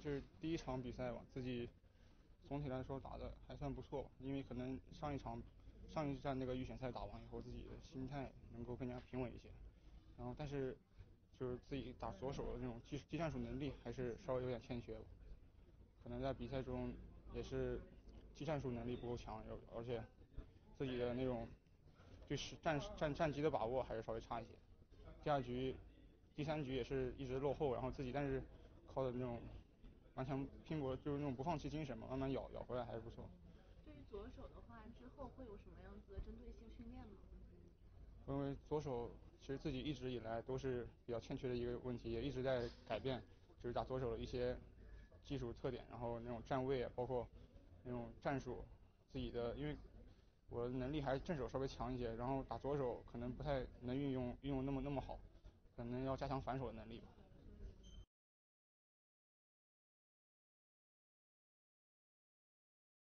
就是第一场比赛吧，自己总体来说打的还算不错，因为可能上一场上一站那个预选赛打完以后，自己的心态能够更加平稳一些。然后但是就是自己打左手的那种技技战术能力还是稍微有点欠缺吧，可能在比赛中也是技战术能力不够强，有而且自己的那种对战战战机的把握还是稍微差一些。第二局、第三局也是一直落后，然后自己但是靠的那种顽强拼搏，就是那种不放弃精神嘛，慢慢咬咬回来还是不错。对于左手的话，之后会有什么样子的针对性训练吗？因为左手其实自己一直以来都是比较欠缺的一个问题，也一直在改变，就是打左手的一些技术特点，然后那种站位啊，包括那种战术，自己的因为我的能力还是正手稍微强一些，然后打左手可能不太能运用运用那么那么好，可能要加强反手的能力吧。